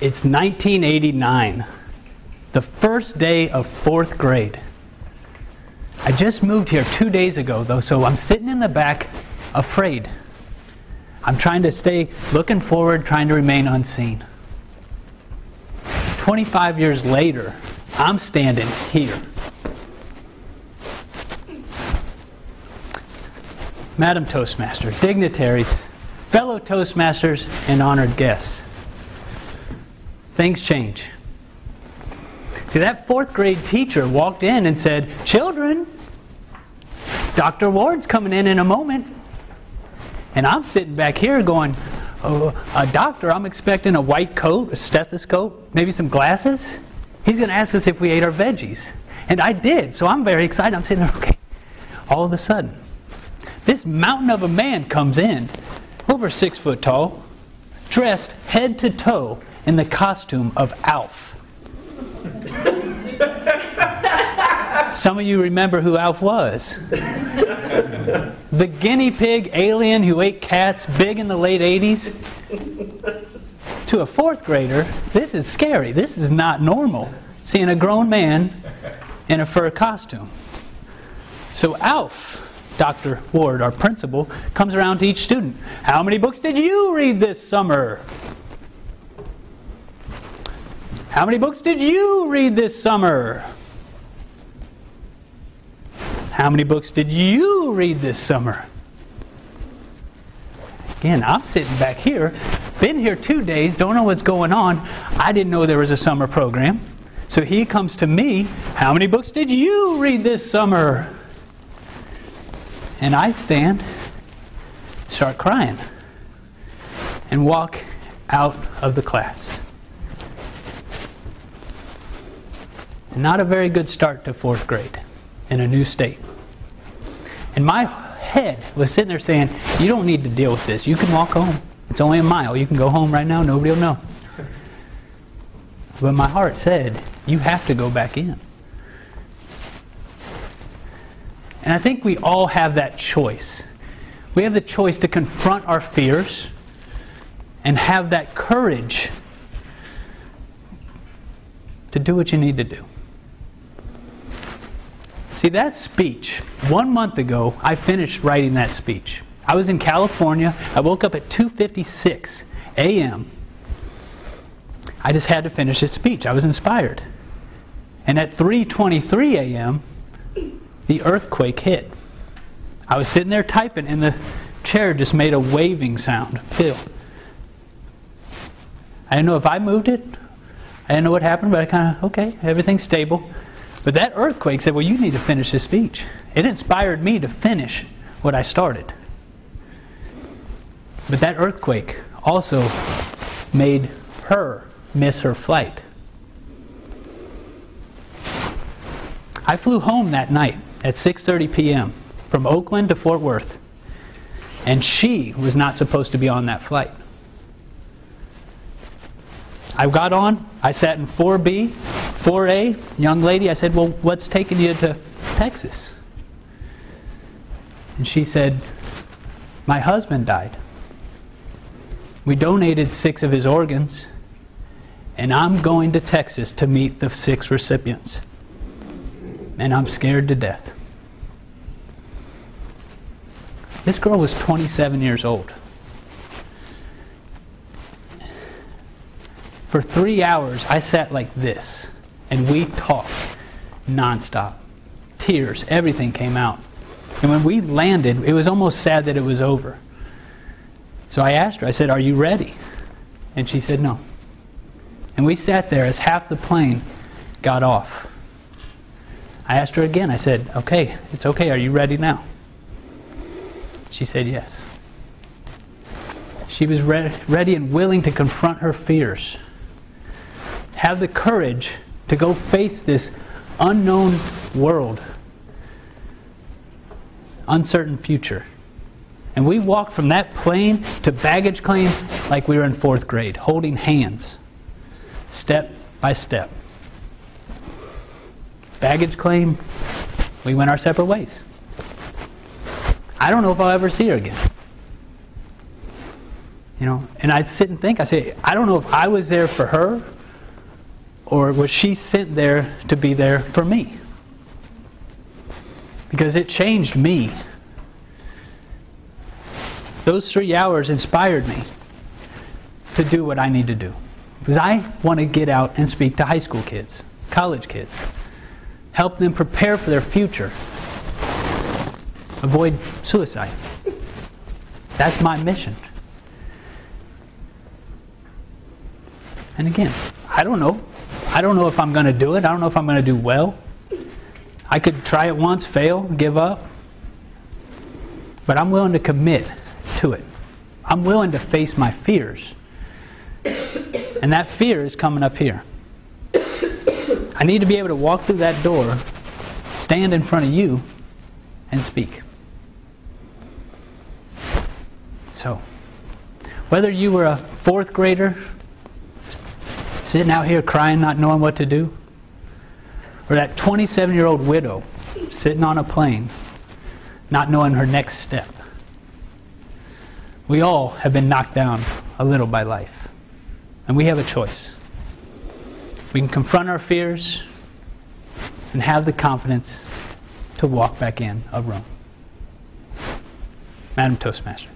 It's 1989, the first day of fourth grade. I just moved here two days ago, though, so I'm sitting in the back, afraid. I'm trying to stay looking forward, trying to remain unseen. 25 years later, I'm standing here. Madam Toastmaster, dignitaries, fellow Toastmasters, and honored guests things change. See, that fourth grade teacher walked in and said, Children, Dr. Ward's coming in in a moment. And I'm sitting back here going, oh, a doctor, I'm expecting a white coat, a stethoscope, maybe some glasses. He's going to ask us if we ate our veggies. And I did, so I'm very excited. I'm sitting there, okay. All of a sudden, this mountain of a man comes in, over six foot tall, dressed head to toe in the costume of Alf. Some of you remember who Alf was. the guinea pig alien who ate cats big in the late 80s. To a fourth grader, this is scary. This is not normal. Seeing a grown man in a fur costume. So Alf, Dr. Ward, our principal, comes around to each student. How many books did you read this summer? How many books did you read this summer? How many books did you read this summer? Again, I'm sitting back here, been here two days, don't know what's going on. I didn't know there was a summer program. So he comes to me, How many books did you read this summer? And I stand, start crying, and walk out of the class. Not a very good start to fourth grade in a new state. And my head was sitting there saying, You don't need to deal with this. You can walk home. It's only a mile. You can go home right now. Nobody will know. But my heart said, You have to go back in. And I think we all have that choice. We have the choice to confront our fears and have that courage to do what you need to do. See, that speech, one month ago, I finished writing that speech. I was in California. I woke up at 2.56 a.m. I just had to finish this speech. I was inspired. And at 3.23 a.m., the earthquake hit. I was sitting there typing, and the chair just made a waving sound. Phil. I didn't know if I moved it. I didn't know what happened, but I kind of, okay, everything's stable. But that earthquake said, Well, you need to finish this speech. It inspired me to finish what I started. But that earthquake also made her miss her flight. I flew home that night at 6:30 p.m. from Oakland to Fort Worth. And she was not supposed to be on that flight. I got on, I sat in 4B, 4A, young lady, I said, Well, what's taking you to Texas? And she said, My husband died. We donated six of his organs, and I'm going to Texas to meet the six recipients. And I'm scared to death. This girl was 27 years old. For three hours, I sat like this and we talked nonstop. Tears, everything came out. And when we landed, it was almost sad that it was over. So I asked her, I said, Are you ready? And she said, No. And we sat there as half the plane got off. I asked her again, I said, Okay, it's okay, are you ready now? She said, Yes. She was re- ready and willing to confront her fears. Have the courage to go face this unknown world, uncertain future. And we walked from that plane to baggage claim like we were in fourth grade, holding hands, step by step. Baggage claim, we went our separate ways. I don't know if I'll ever see her again. You know, and I'd sit and think, I say, I don't know if I was there for her or was she sent there to be there for me? Because it changed me. Those three hours inspired me to do what I need to do. Because I want to get out and speak to high school kids, college kids, help them prepare for their future, avoid suicide. That's my mission. And again, I don't know. I don't know if I'm going to do it. I don't know if I'm going to do well. I could try it once, fail, give up. But I'm willing to commit to it. I'm willing to face my fears. And that fear is coming up here. I need to be able to walk through that door, stand in front of you, and speak. So, whether you were a fourth grader sitting out here crying, not knowing what to do, or that 27 year old widow sitting on a plane, not knowing her next step, we all have been knocked down a little by life. And we have a choice. We can confront our fears and have the confidence to walk back in a room. Madam Toastmaster.